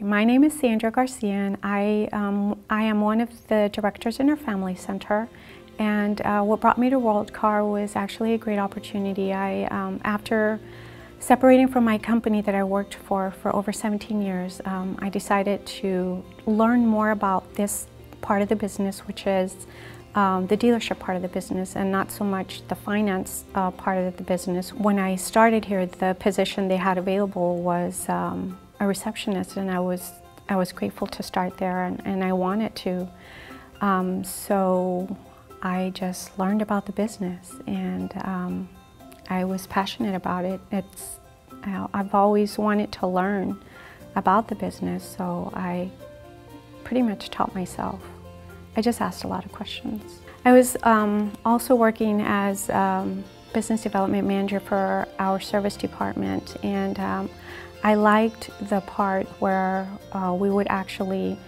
My name is Sandra Garcia and I, um, I am one of the directors in our Family Center. And uh, what brought me to World Car was actually a great opportunity. I, um, after separating from my company that I worked for for over 17 years, um, I decided to learn more about this part of the business, which is um, the dealership part of the business and not so much the finance uh, part of the business. When I started here, the position they had available was um, a receptionist and I was, I was grateful to start there and, and I wanted to. Um, so I just learned about the business and um, I was passionate about it. It's, I've always wanted to learn about the business, so I pretty much taught myself. I just asked a lot of questions. I was um, also working as um, business development manager for our service department and um, I liked the part where uh, we would actually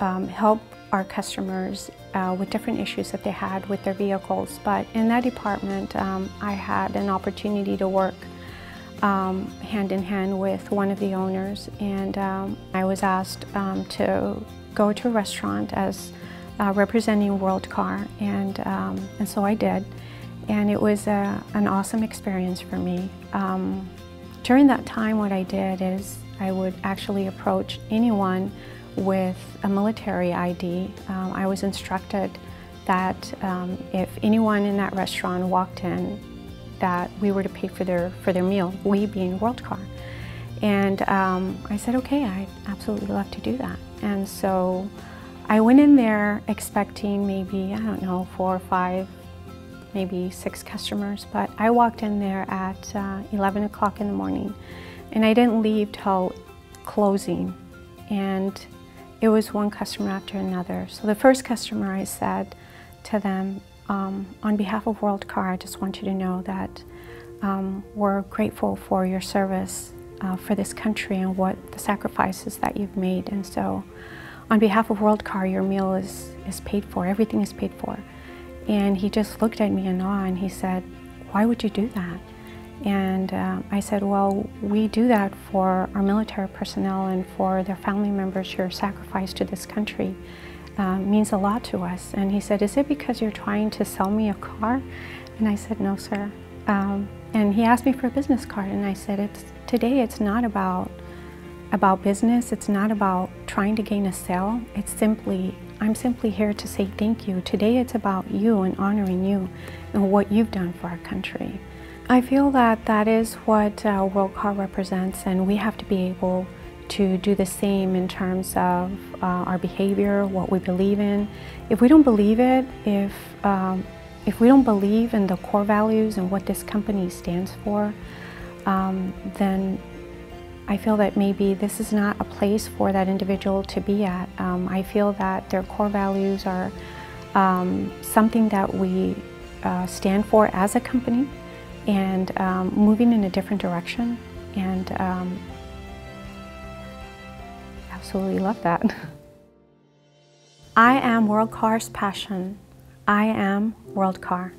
um, help our customers uh, with different issues that they had with their vehicles. But in that department, um, I had an opportunity to work um, hand in hand with one of the owners and um, I was asked um, to go to a restaurant as uh, representing World Car and, um, and so I did and it was a, an awesome experience for me. Um, during that time what I did is I would actually approach anyone with a military ID. Um, I was instructed that um, if anyone in that restaurant walked in that we were to pay for their, for their meal, we being World Car. And um, I said, okay, I'd absolutely love to do that. And so I went in there expecting maybe, I don't know, four or five maybe six customers, but I walked in there at uh, 11 o'clock in the morning and I didn't leave till closing. And it was one customer after another. So the first customer I said to them, um, on behalf of World Car, I just want you to know that um, we're grateful for your service uh, for this country and what the sacrifices that you've made. And so on behalf of World Car, your meal is, is paid for, everything is paid for. And he just looked at me in awe and he said, why would you do that? And uh, I said, well, we do that for our military personnel and for their family members who are sacrificed to this country. Uh, means a lot to us. And he said, is it because you're trying to sell me a car? And I said, no, sir. Um, and he asked me for a business card and I said, it's, today it's not about, about business, it's not about trying to gain a sale, it's simply I'm simply here to say thank you. Today it's about you and honoring you and what you've done for our country. I feel that that is what uh, World Car represents and we have to be able to do the same in terms of uh, our behavior, what we believe in. If we don't believe it, if, um, if we don't believe in the core values and what this company stands for, um, then I feel that maybe this is not a place for that individual to be at. Um, I feel that their core values are um, something that we uh, stand for as a company and um, moving in a different direction and um, absolutely love that. I am World Car's passion. I am World Car.